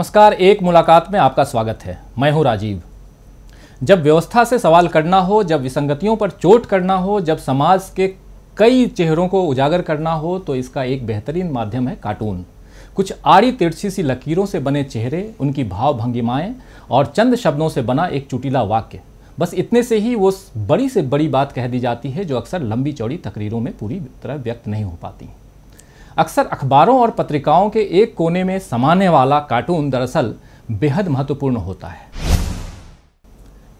नमस्कार, एक मुलाकात में आपका स्वागत है। मैं हूँ राजीव। जब व्यवस्था से सवाल करना हो, जब विसंगतियों पर चोट करना हो, जब समाज के कई चेहरों को उजागर करना हो तो इसका एक बेहतरीन माध्यम है कार्टून। कुछ आड़ी तिरछी सी लकीरों से बने चेहरे, उनकी भाव भंगिमाएँ और चंद शब्दों से बना एक चुटीला वाक्य। बस इतने से ही वो बड़ी से बड़ी बात कह दी जाती है, जो अक्सर लंबी चौड़ी तकरीरों में पूरी तरह व्यक्त नहीं हो पाती। अक्सर अखबारों और पत्रिकाओं के एक कोने में समाने वाला कार्टून दरअसल बेहद महत्वपूर्ण होता है।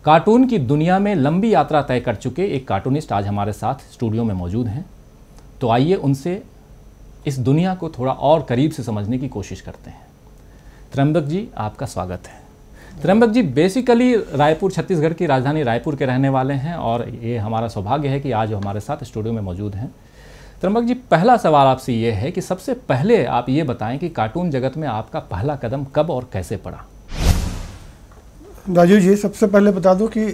कार्टून की दुनिया में लंबी यात्रा तय कर चुके एक कार्टूनिस्ट आज हमारे साथ स्टूडियो में मौजूद हैं। तो आइए उनसे इस दुनिया को थोड़ा और करीब से समझने की कोशिश करते हैं। त्रंबक जी, आपका स्वागत है। त्र्यंबक जी बेसिकली रायपुर, छत्तीसगढ़ की राजधानी रायपुर के रहने वाले हैं और ये हमारा सौभाग्य है कि आज हमारे साथ स्टूडियो में मौजूद हैं। त्र्यंबक जी पहला सवाल आपसे ये है कि सबसे पहले आप ये बताएँ कि कार्टून जगत में आपका पहला कदम कब और कैसे पड़ा? राजीव जी सबसे पहले बता दूँ कि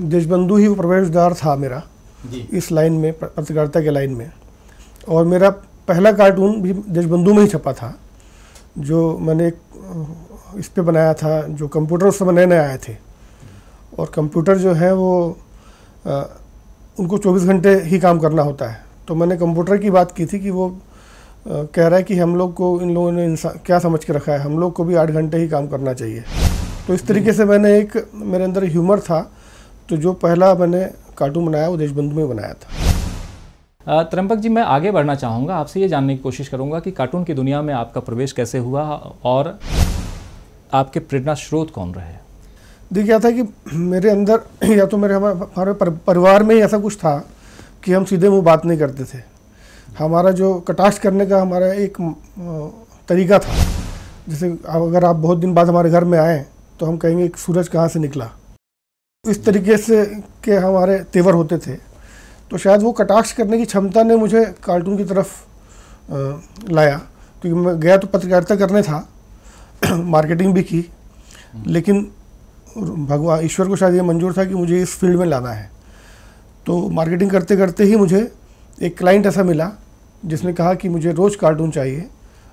देशबंधु ही प्रवेश द्वार था मेरा जी। इस लाइन में पत्रकारिता के लाइन में। और मेरा पहला कार्टून भी देशबंधु में ही छपा था जो मैंने इस पर बनाया था जो कंप्यूटर उस समय नए नए आए थे। और कंप्यूटर जो है वो आ, उनको 24 घंटे ही काम करना होता है। तो मैंने कंप्यूटर की बात की थी कि वो आ, कह रहा है कि हम लोग को इन लोगों ने इंसान क्या समझ के रखा है? हम लोग को भी आठ घंटे ही काम करना चाहिए। तो इस तरीके से मैंने एक मेरे अंदर ह्यूमर था तो जो पहला मैंने कार्टून बनाया वो देशबंधु में बनाया था। त्रंबक जी मैं आगे बढ़ना चाहूँगा। आपसे ये जानने की कोशिश करूँगा कि कार्टून की दुनिया में आपका प्रवेश कैसे हुआ और आपके प्रेरणा स्रोत कौन रहे? देखिए क्या था कि मेरे अंदर या तो मेरे हमारे परिवार में ही ऐसा कुछ था कि हम सीधे मुँह बात नहीं करते थे। हमारा जो कटाक्ष करने का हमारा एक तरीका था, जैसे अगर आप बहुत दिन बाद हमारे घर में आए तो हम कहेंगे सूरज कहाँ से निकला। इस तरीके से के हमारे तेवर होते थे। तो शायद वो कटाक्ष करने की क्षमता ने मुझे कार्टून की तरफ़ लाया। क्योंकि मैं गया तो पत्रकारिता करने था, मार्केटिंग भी की, लेकिन भगवान, ईश्वर को शायद ये मंजूर था कि मुझे इस फ़ील्ड में लाना है। तो मार्केटिंग करते करते ही मुझे एक क्लाइंट ऐसा मिला जिसने कहा कि मुझे रोज़ कार्टून चाहिए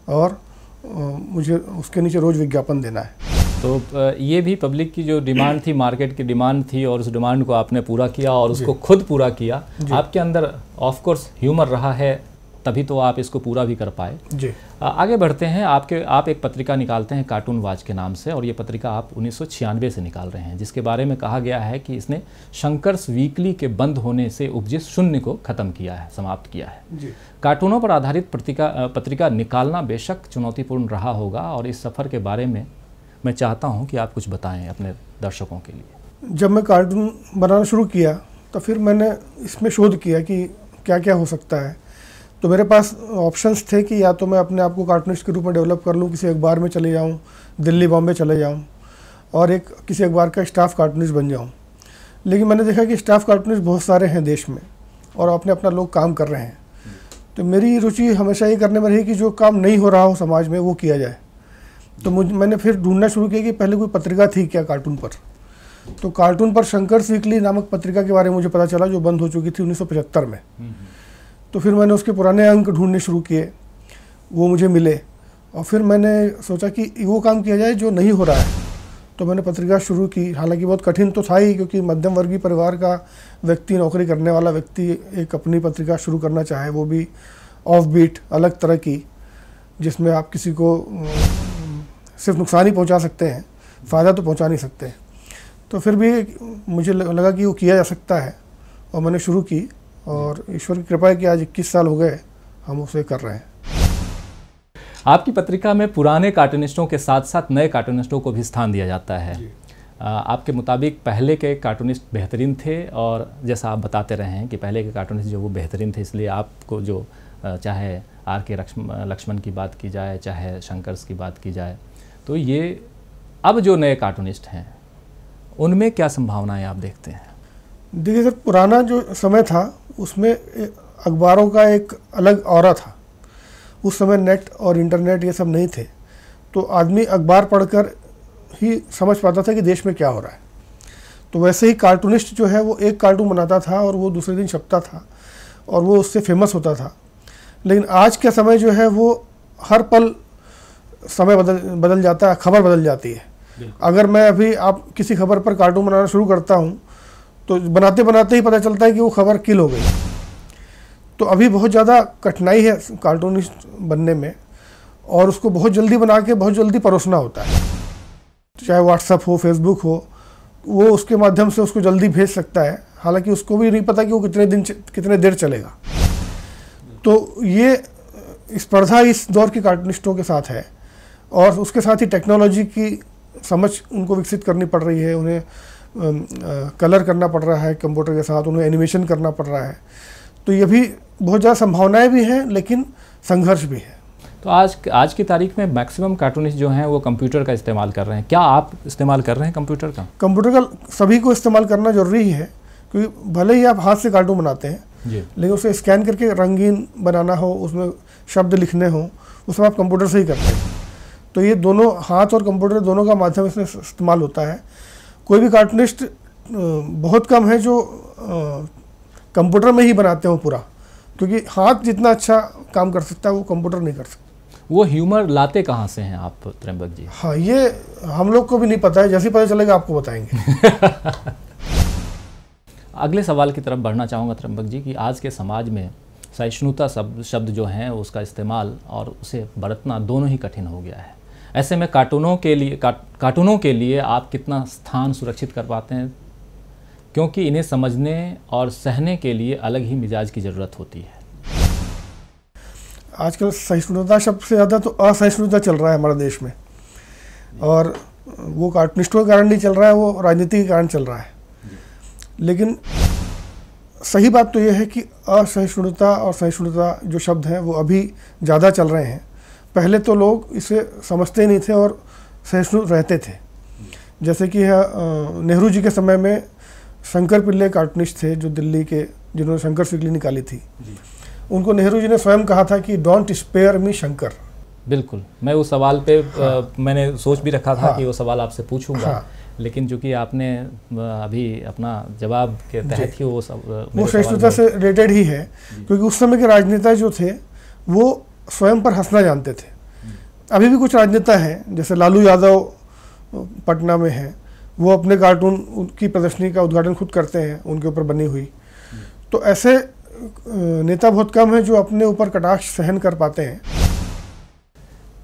और मुझे उसके नीचे रोज़ विज्ञापन देना है। तो ये भी पब्लिक की जो डिमांड थी मार्केट की डिमांड थी और उस डिमांड को आपने पूरा किया और उसको खुद पूरा किया आपके अंदर ऑफ़ कोर्स ह्यूमर रहा है तभी तो आप इसको पूरा भी कर पाए। जी। आगे बढ़ते हैं। आपके आप एक पत्रिका निकालते हैं कार्टून वाच के नाम से और ये पत्रिका आप उन्नीस से निकाल रहे हैं जिसके बारे में कहा गया है कि इसने शंकर्स वीकली के बंद होने से उपजे शून्य को ख़त्म किया है समाप्त किया है। जी। कार्टूनों पर आधारित पत्रिका पत्रिका निकालना बेशक चुनौतीपूर्ण रहा होगा और इस सफ़र के बारे में मैं चाहता हूँ कि आप कुछ बताएँ अपने दर्शकों के लिए। जब मैं कार्टून बनाना शुरू किया तो फिर मैंने इसमें शोध किया कि क्या क्या हो सकता है। तो मेरे पास ऑप्शंस थे कि या तो मैं अपने आप को कार्टूनिस्ट के रूप में डेवलप कर लूँ, किसी अखबार में चले जाऊँ, दिल्ली बॉम्बे चले जाऊँ, और एक किसी अखबार का स्टाफ कार्टूनिस्ट बन जाऊँ। लेकिन मैंने देखा कि स्टाफ कार्टूनिस्ट बहुत सारे हैं देश में, और अपने अपना लोग काम कर रहे हैं। तो मेरी रुचि हमेशा ये करने में रही कि जो काम नहीं हो रहा हो समाज में, वो किया जाए। तो मुझ, मैंने फिर ढूंढना शुरू किया कि पहले कोई पत्रिका थी क्या कार्टून पर? तो कार्टून पर शंकर वीकली नामक पत्रिका के बारे में मुझे पता चला, जो बंद हो चुकी थी उन्नीस सौ पचहत्तर में। तो फिर मैंने उसके पुराने अंक ढूँढने शुरू किए, वो मुझे मिले। और फिर मैंने सोचा कि वो काम किया जाए जो नहीं हो रहा है। तो मैंने पत्रिका शुरू की। हालाँकि बहुत कठिन तो था ही, क्योंकि मध्यम वर्गीय परिवार का व्यक्ति, नौकरी करने वाला व्यक्ति एक अपनी पत्रिका शुरू करना चाहे, वो भी ऑफ़ बीट अलग तरह की, जिसमें आप किसी को सिर्फ़ नुकसान ही पहुँचा सकते हैं, फ़ायदा तो पहुँचा नहीं सकते। तो फिर भी मुझे लगा कि वो किया जा सकता है, और मैंने शुरू की। और ईश्वर की कृपा है कि आज इक्कीस साल हो गए हम उसे कर रहे हैं। आपकी पत्रिका में पुराने कार्टूनिस्टों के साथ साथ नए कार्टूनिस्टों को भी स्थान दिया जाता है। आपके मुताबिक पहले के कार्टूनिस्ट बेहतरीन थे और जैसा आप बताते रहे हैं कि पहले के कार्टूनिस्ट जो वो बेहतरीन थे इसलिए आपको जो चाहे आर के लक्ष्मण की बात की जाए चाहे शंकर्स की बात की जाए तो ये अब जो नए कार्टूनिस्ट हैं उनमें क्या संभावनाएँ आप देखते हैं? देखिए सर पुराना जो समय था उसमें अखबारों का एक अलग और था। उस समय नेट और इंटरनेट ये सब नहीं थे। तो आदमी अखबार पढ़कर ही समझ पाता था कि देश में क्या हो रहा है। तो वैसे ही कार्टूनिस्ट जो है वो एक कार्टून बनाता था और वो दूसरे दिन छपता था और वो उससे फ़ेमस होता था। लेकिन आज का समय जो है वो हर पल समय बदल बदल जाता है खबर बदल जाती है। अगर मैं अभी आप किसी खबर पर कार्टून बनाना शुरू करता हूँ तो बनाते बनाते ही पता चलता है कि वो खबर किल हो गई। तो अभी बहुत ज़्यादा कठिनाई है कार्टूनिस्ट बनने में और उसको बहुत जल्दी बना के बहुत जल्दी परोसना होता है। चाहे व्हाट्सअप हो फेसबुक हो, वो उसके माध्यम से उसको जल्दी भेज सकता है। हालाँकि उसको भी नहीं पता कि वो कितने दिन कितने देर चलेगा। तो ये, स्पर्धा इस इस दौर के कार्टूनिस्टों के साथ है और उसके साथ ही टेक्नोलॉजी की समझ उनको विकसित करनी पड़ रही है। उन्हें कलर करना पड़ रहा है कंप्यूटर के साथ उन्हें एनिमेशन करना पड़ रहा है। तो ये भी बहुत ज़्यादा संभावनाएँ भी हैं लेकिन संघर्ष भी है। तो आज आज की तारीख में मैक्सिमम कार्टूनिस्ट जो हैं वो कंप्यूटर का इस्तेमाल कर रहे हैं। क्या आप इस्तेमाल कर रहे हैं कंप्यूटर का? कंप्यूटर का सभी को इस्तेमाल करना ज़रूरी है क्योंकि भले ही आप हाथ से कार्टून बनाते हैं लेकिन उसे स्कैन करके रंगीन बनाना हो उसमें शब्द लिखने हो उसमें आप कंप्यूटर से ही करते हैं। तो ये दोनों हाथ और कंप्यूटर दोनों का माध्यम इसमें इस्तेमाल होता है। कोई भी कार्टूनिस्ट बहुत कम है जो कंप्यूटर में ही बनाते हो पूरा। क्योंकि हाथ जितना अच्छा काम कर सकता है वो कंप्यूटर नहीं कर सकता। वो ह्यूमर लाते कहाँ से हैं आप त्र्यंबक जी? हाँ ये हम लोग को भी नहीं पता है जैसे पता चलेगा आपको बताएँगे। अगले सवाल की तरफ़ बढ़ना चाहूँगा त्र्यंबक जी कि आज के समाज में सहिष्णुता शब्द शब्द जो हैं उसका इस्तेमाल और उसे बरतना दोनों ही कठिन हो गया है। ऐसे में कार्टूनों के लिए का, कार्टूनों के लिए आप कितना स्थान सुरक्षित कर पाते हैं? क्योंकि इन्हें समझने और सहने के लिए अलग ही मिजाज की ज़रूरत होती है। आजकल सहिष्णुता शब्द से ज़्यादा तो असहिष्णुता चल रहा है हमारे देश में। और वो कार्टूनिस्टों के कारण नहीं चल रहा है वो राजनीति के कारण चल रहा है। लेकिन सही बात तो यह है कि असहिष्णुता और सहिष्णुता जो शब्द हैं वो अभी ज़्यादा चल रहे हैं। पहले तो लोग इसे समझते नहीं थे और सहिष्णु रहते थे। जैसे कि नेहरू जी के समय में शंकर पिल्ले कार्टूनिस्ट थे जो दिल्ली के जिन्होंने शंकर सिकली निकाली थी। उनको नेहरू जी ने स्वयं कहा था कि डोंट स्पेयर मी शंकर. बिल्कुल। मैं उस सवाल पे हाँ। आ, मैंने सोच भी रखा था हाँ, कि वो सवाल आपसे पूछूँगा। हाँ, लेकिन चूँकि आपने अभी अपना जवाब के तहत ही वो सब वो सहिष्णुता से रिलेटेड ही है। क्योंकि उस समय के राजनेता जो थे वो स्वयं पर हंसना जानते थे। अभी भी कुछ राजनेता हैं जैसे लालू यादव पटना में हैं वो अपने कार्टून उनकी प्रदर्शनी का उद्घाटन खुद करते हैं उनके ऊपर बनी हुई। तो ऐसे नेता बहुत कम हैं जो अपने ऊपर कटाक्ष सहन कर पाते हैं।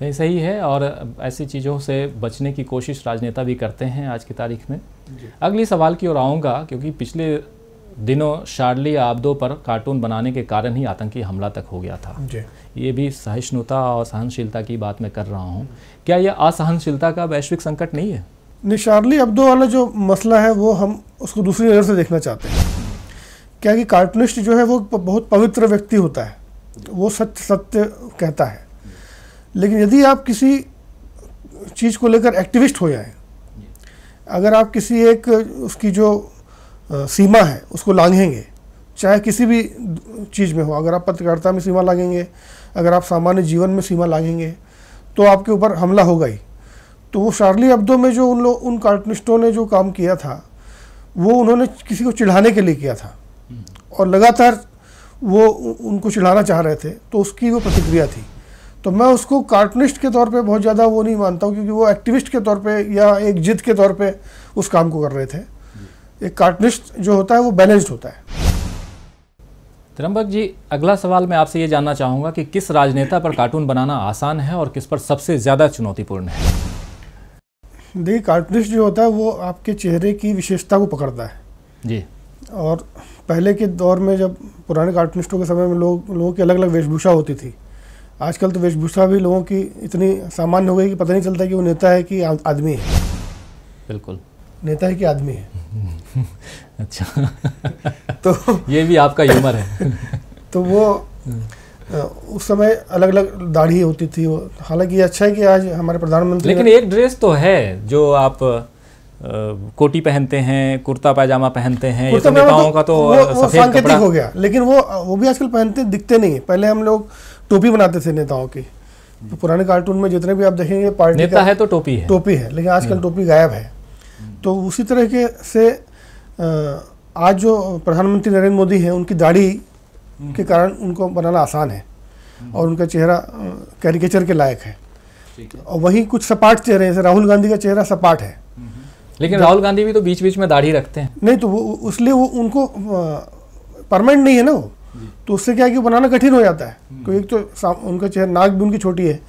नहीं सही है और ऐसी चीज़ों से बचने की कोशिश राजनेता भी करते हैं आज की तारीख में। अगली सवाल की ओर आऊँगा क्योंकि पिछले दिनों शार्ली आबदो पर कार्टून बनाने के कारण ही आतंकी हमला तक हो गया था। ये भी सहिष्णुता और सहनशीलता की बात मैं कर रहा हूँ। क्या यह असहनशीलता का वैश्विक संकट नहीं है? निशार्ली अब्दो वाला जो मसला है वो हम उसको दूसरी नज़र से देखना चाहते हैं। क्या कि कार्टूनिस्ट जो है वो बहुत पवित्र व्यक्ति होता है। वो सत्य सत्य कहता है। लेकिन यदि आप किसी चीज़ को लेकर एक्टिविस्ट हो जाए अगर आप किसी एक उसकी जो सीमा है उसको लांघेंगे। चाहे किसी भी चीज़ में हो अगर आप पत्रकारिता में सीमा लांघेंगे अगर आप सामान्य जीवन में सीमा लांघेंगे तो आपके ऊपर हमला होगा ही। तो वो शार्ली अब्दो में जो उन लोग उन कार्टूनिस्टों ने जो काम किया था वो उन्होंने किसी को चिढ़ाने के लिए किया था। और लगातार वो उनको चिढ़ाना चाह रहे थे तो उसकी वो प्रतिक्रिया थी। तो मैं उसको कार्टूनिस्ट के तौर पे बहुत ज़्यादा वो नहीं मानता हूँ क्योंकि वो एक्टिविस्ट के तौर पे या एक जिद के तौर पे उस काम को कर रहे थे। एक कार्टूनिस्ट जो होता है वो बैलेंस्ड होता है। त्र्यंबक जी अगला सवाल मैं आपसे ये जानना चाहूँगा कि किस राजनेता पर कार्टून बनाना आसान है और किस पर सबसे ज़्यादा चुनौतीपूर्ण है? देखिए कार्टूनिस्ट जो होता है वो आपके चेहरे की विशेषता को पकड़ता है। जी। और पहले के दौर में जब पुराने कार्टूनिस्टों के समय में लोग लोगों की अलग अलग वेशभूषा होती थी आजकल तो वेशभूषा भी लोगों की इतनी सामान्य हो गई कि पता नहीं चलता कि वो नेता है कि आदमी है। बिल्कुल। नेता ही कि आदमी है। अच्छा। तो ये भी आपका ह्यूमर है। तो वो उस समय अलग अलग दाढ़ी होती थी। हालाँकि अच्छा है कि आज हमारे प्रधानमंत्री लेकिन एक ड्रेस तो है जो आप आ, कोटी पहनते हैं कुर्ता पैजामा पहनते हैं कुर्ता तो नेताओं का तो वो, वो सांकेतिक हो गया। लेकिन वो वो भी आजकल पहनते दिखते नहीं है। पहले हम लोग टोपी बनाते थे नेताओं की। तो पुराने कार्टून में जितने भी आप देखेंगे पार्टी नेता है तो टोपी है। टोपी है लेकिन आजकल हम्म। टोपी गायब है। तो उसी तरह के से आज जो प्रधानमंत्री नरेंद्र मोदी हैं उनकी दाढ़ी के कारण उनको बनाना आसान है और उनका चेहरा कैरिकेचर के लायक है। और वहीं कुछ सपाट चेहरे हैं जैसे राहुल गांधी का चेहरा सपाट है। लेकिन राहुल गांधी भी तो बीच बीच में दाढ़ी रखते हैं। नहीं तो वो उसलिए वो उनको परमानेंट नहीं है ना वो। तो उससे क्या है कि बनाना कठिन हो जाता है। क्योंकि एक तो उनका चेहरा नाक भी उनकी छोटी है।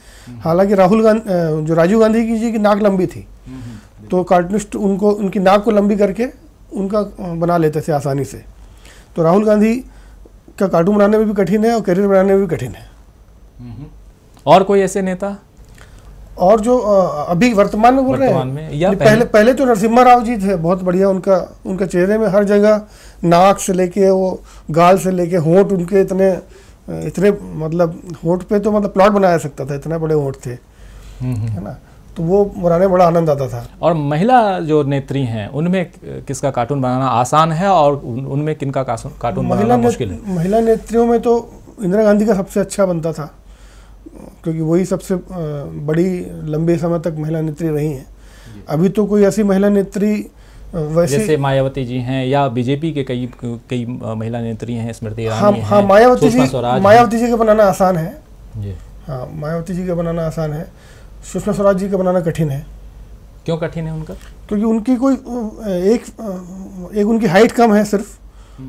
हालाँकि राहुल गांधी जो राजीव गांधी की जी की नाक लंबी थी तो कार्टूनिस्ट उनको उनकी नाक को लंबी करके उनका बना लेते थे आसानी से। तो राहुल गांधी का कार्टून बनाने में भी कठिन है और करियर बनाने में भी कठिन है। और कोई ऐसे नेता? और जो अभी वर्तमान में बोल रहे हैं में या पहले? पहले पहले तो नरसिम्हा राव जी थे बहुत बढ़िया उनका उनका चेहरे में हर जगह नाक से लेके वो गाल से लेके होंठ उनके इतने इतने मतलब होंठ पे तो मतलब प्लॉट बनाया सकता था इतने बड़े होंठ थे। है ना? तो वो बनाने में बड़ा आनंद आता था। और महिला जो नेत्री हैं उनमें किसका कार्टून बनाना आसान है और उनमें किनका कासू- कार्टून बनाना मुश्किल है? महिला नेत्रियों में तो इंदिरा गांधी का सबसे अच्छा बनता था क्योंकि वही सबसे बड़ी लंबे समय तक महिला नेत्री रही हैं। अभी तो कोई ऐसी महिला नेत्री वैसे जैसे मायावती जी हैं या बीजेपी के कई कई महिला नेत्री हैं स्मृति हाँ ईरानी हाँ हैं, मायावती जी मायावती जी का बनाना आसान है। जी। हाँ मायावती जी का बनाना आसान है। सुषमा स्वराज जी का बनाना कठिन है। क्यों कठिन है उनका? क्योंकि उनकी कोई एक एक उनकी हाइट कम है सिर्फ़।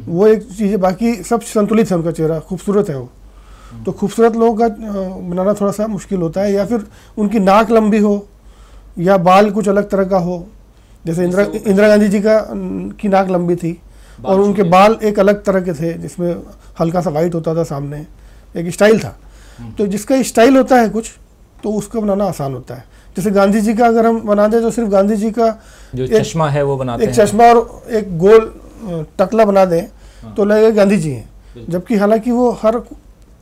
वो एक चीज़ है बाकी सब संतुलित है उनका चेहरा खूबसूरत है वो। तो खूबसूरत लोगों का बनाना थोड़ा सा मुश्किल होता है या फिर उनकी नाक लंबी हो या बाल कुछ अलग तरह का हो। जैसे इंदिरा इंदिरा गांधी जी का की नाक लंबी थी और उनके बाल एक अलग तरह के थे जिसमें हल्का सा वाइट होता था सामने एक स्टाइल था। तो जिसका स्टाइल होता है कुछ तो उसको बनाना आसान होता है। जैसे गांधी जी का अगर हम बना दें तो सिर्फ़ गांधी जी का जो एक- चश्मा है वो बनाते एक हैं। चश्मा और एक गोल टकला बना दें हाँ। तो लगेगा गांधी जी हैं। जबकि हालाँकि वो हर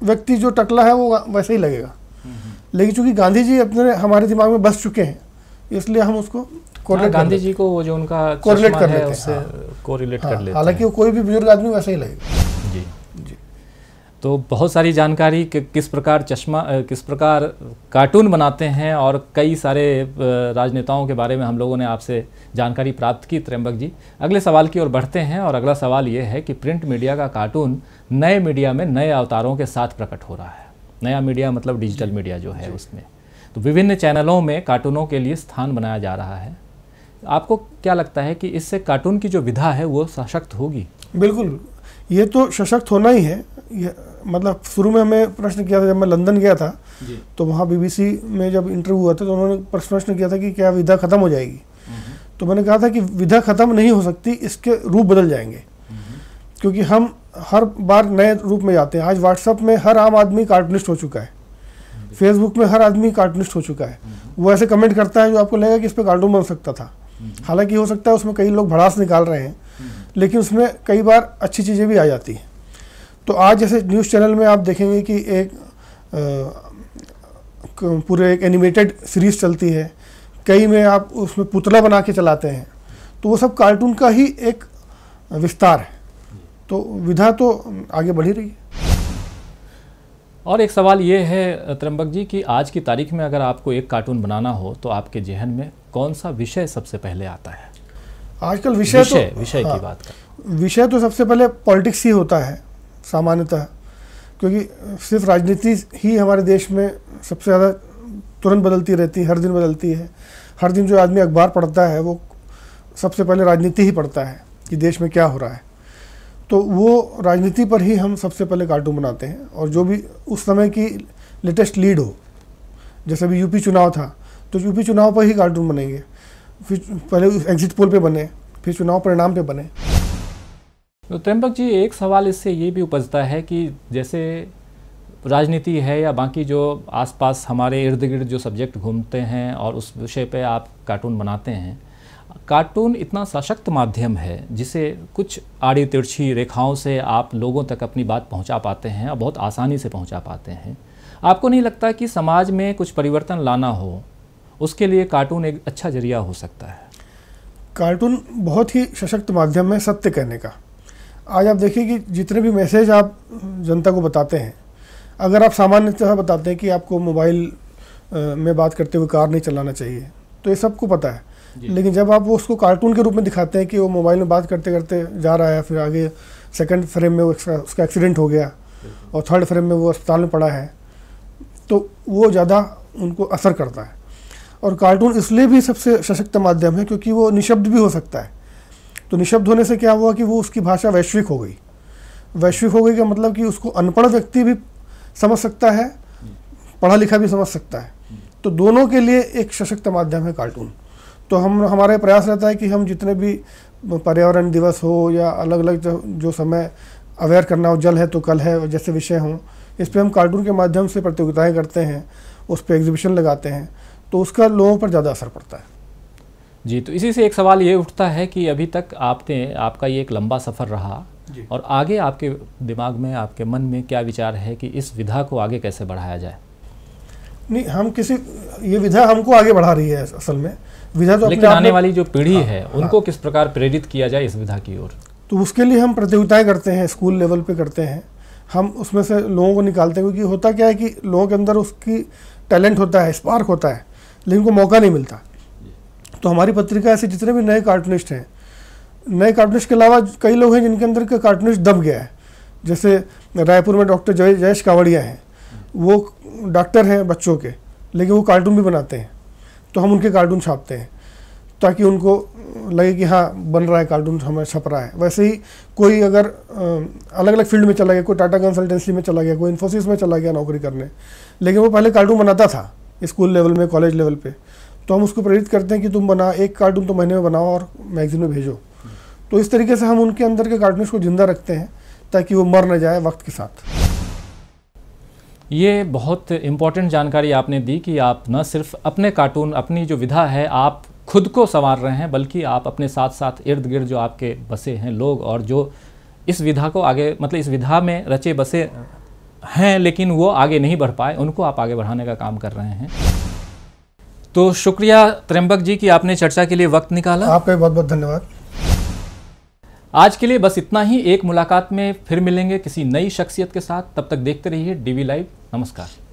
व्यक्ति जो टकला है वो वैसे ही लगेगा। लेकिन चूँकि गांधी जी अपने हमारे दिमाग में बस चुके हैं इसलिए हम उसको हाँ, गांधी जी को वो जो उनका चश्मा कर लेते हैं, हाँ। कोरिलेट कर हाँ, हालाँकि वो कोई भी बुज़ुर्ग आदमी वैसे ही लगेगा। तो बहुत सारी जानकारी कि किस प्रकार चश्मा किस प्रकार कार्टून बनाते हैं और कई सारे राजनेताओं के बारे में हम लोगों ने आपसे जानकारी प्राप्त की। त्र्यंबक जी अगले सवाल की ओर बढ़ते हैं और अगला सवाल ये है कि प्रिंट मीडिया का कार्टून नए मीडिया में नए अवतारों के साथ प्रकट हो रहा है। नया मीडिया मतलब डिजिटल मीडिया जो है उसमें। तो विभिन्न चैनलों में कार्टूनों के लिए स्थान बनाया जा रहा है। आपको क्या लगता है कि इससे कार्टून की जो विधा है वो सशक्त होगी? बिल्कुल। ये तो सशक्त होना ही है। मतलब शुरू में हमें प्रश्न किया था जब मैं लंदन गया था तो वहाँ बीबीसी में जब इंटरव्यू हुआ था तो उन्होंने प्रश्न किया था कि क्या विधा खत्म हो जाएगी? तो मैंने कहा था कि विधा खत्म नहीं हो सकती इसके रूप बदल जाएँगे। क्योंकि हम हर बार नए रूप में जाते हैं। आज व्हाट्सअप में हर आम आदमी कार्टूनिस्ट हो चुका है। फेसबुक में हर आदमी कार्टूनिस्ट हो चुका है। वो ऐसे कमेंट करता है जो आपको लगेगा कि इस पर कार्टून बन सकता था। हालाँकि हो सकता है उसमें कई लोग भड़ास निकाल रहे हैं लेकिन उसमें कई बार अच्छी चीज़ें भी आ जाती हैं। तो आज जैसे न्यूज़ चैनल में आप देखेंगे कि एक पूरे एक एनिमेटेड सीरीज़ चलती है। कई में आप उसमें पुतला बना के चलाते हैं। तो वो सब कार्टून का ही एक विस्तार है। तो विधा तो आगे बढ़ ही रही है। और एक सवाल ये है त्र्यंबक जी कि आज की तारीख में अगर आपको एक कार्टून बनाना हो तो आपके जहन में कौन सा विषय सबसे पहले आता है? आजकल विषय विषय तो विषय हाँ, की बात विषय तो सबसे पहले पॉलिटिक्स ही होता है। सामान्यतः, क्योंकि सिर्फ़ राजनीति ही हमारे देश में सबसे ज़्यादा तुरंत बदलती रहती है, हर दिन बदलती है। हर दिन जो आदमी अखबार पढ़ता है, वो सबसे पहले राजनीति ही पढ़ता है कि देश में क्या हो रहा है। तो वो राजनीति पर ही हम सबसे पहले कार्टून बनाते हैं और जो भी उस समय की लेटेस्ट लीड हो, जैसे अभी यूपी चुनाव था तो यूपी चुनाव पर ही कार्टून बनेंगे। फिर पहले एग्जिट पोल पे बने, फिर चुनाव परिणाम पे बने। तो त्र्यंबक जी, एक सवाल इससे ये भी उपजता है कि जैसे राजनीति है या बाकी जो आसपास हमारे इर्द गिर्द जो सब्जेक्ट घूमते हैं और उस विषय पे आप कार्टून बनाते हैं, कार्टून इतना सशक्त माध्यम है जिसे कुछ आड़ी तिरछी रेखाओं से आप लोगों तक अपनी बात पहुँचा पाते हैं और बहुत आसानी से पहुँचा पाते हैं। आपको नहीं लगता कि समाज में कुछ परिवर्तन लाना हो, उसके लिए कार्टून एक अच्छा ज़रिया हो सकता है? कार्टून बहुत ही सशक्त माध्यम है सत्य कहने का। आज आप देखिए कि जितने भी मैसेज आप जनता को बताते हैं अगर आप सामान्यतः बताते हैं कि आपको मोबाइल में बात करते हुए कार नहीं चलाना चाहिए तो ये सबको पता है। लेकिन जब आप वो उसको कार्टून के रूप में दिखाते हैं कि वो मोबाइल में बात करते करते जा रहा है फिर आगे सेकंड फ्रेम में वो उसका उसका एक्सीडेंट हो गया और थर्ड फ्रेम में वो अस्पताल में पड़ा है तो वो ज़्यादा उनको असर करता है। और कार्टून इसलिए भी सबसे सशक्त माध्यम है क्योंकि वो निशब्द भी हो सकता है। तो निशब्द होने से क्या हुआ कि वो उसकी भाषा वैश्विक हो गई? वैश्विक हो गई का मतलब कि उसको अनपढ़ व्यक्ति भी समझ सकता है पढ़ा लिखा भी समझ सकता है। तो दोनों के लिए एक सशक्त माध्यम है कार्टून। तो हम हमारा प्रयास रहता है कि हम जितने भी पर्यावरण दिवस हो या अलग अलग जो, समय अवेयर करना हो जल है तो कल है जैसे विषय हों इस पर हम कार्टून के माध्यम से प्रतियोगिताएँ करते हैं उस पर एग्जीबिशन लगाते हैं तो उसका लोगों पर ज़्यादा असर पड़ता है। जी तो इसी से एक सवाल ये उठता है कि अभी तक आपने आपका ये एक लंबा सफ़र रहा और आगे आपके दिमाग में आपके मन में क्या विचार है कि इस विधा को आगे कैसे बढ़ाया जाए? नहीं हम किसी ये विधा हमको आगे बढ़ा रही है असल में। विधा तो लेकिन आने वाली जो पीढ़ी हाँ, है हाँ। उनको हाँ, किस प्रकार प्रेरित किया जाए इस विधा की ओर? तो उसके लिए हम प्रतियोगिताएँ करते हैं स्कूल लेवल पे करते हैं। हम उसमें से लोगों को निकालते हैं क्योंकि होता क्या है कि लोगों के अंदर उसकी टैलेंट होता है स्पार्क होता है लेकिन उनको मौका नहीं मिलता। तो हमारी पत्रिका ऐसे जितने भी नए कार्टूनिस्ट हैं, नए कार्टूनिस्ट के अलावा कई लोग हैं जिनके अंदर का कार्टूनिस्ट दब गया है। जैसे रायपुर में डॉक्टर जय, जयेश कावड़िया हैं। वो डॉक्टर हैं बच्चों के, लेकिन वो कार्टून भी बनाते हैं। तो हम उनके कार्टून छापते हैं, ताकि उनको लगे कि हाँ बन रहा है कार्टून, हमें छप रहा है। वैसे ही कोई अगर अलग अलग फ़ील्ड में चला गया, कोई टाटा कंसल्टेंसी में चला गया, कोई इन्फोसिस में चला गया नौकरी करने, लेकिन वो पहले कार्टून बनाता था, स्कूल लेवल में, कॉलेज लेवल पे। तो हम उसको प्रेरित करते हैं कि तुम बना, एक कार्टून तो महीने में बनाओ और मैगजीन में भेजो। तो इस तरीके से हम उनके अंदर के कार्टून को ज़िंदा रखते हैं, ताकि वो मर न जाए वक्त के साथ। ये बहुत इंपॉर्टेंट जानकारी आपने दी कि आप न सिर्फ़ अपने कार्टून अपनी जो विधा है, आप खुद को संवार रहे हैं, बल्कि आप अपने साथ साथ इर्द गिर्द जो आपके बसे हैं लोग और जो इस विधा को आगे मतलब इस विधा में रचे बसे हैं, लेकिन वो आगे नहीं बढ़ पाए, उनको आप आगे बढ़ाने का काम कर रहे हैं। तो शुक्रिया त्र्यंबक जी की आपने चर्चा के लिए वक्त निकाला। आपका बहुत बहुत धन्यवाद। आज के लिए बस इतना ही। एक मुलाकात में फिर मिलेंगे किसी नई शख्सियत के साथ। तब तक देखते रहिए डीवी लाइव। नमस्कार।